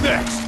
Next?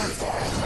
Arthur.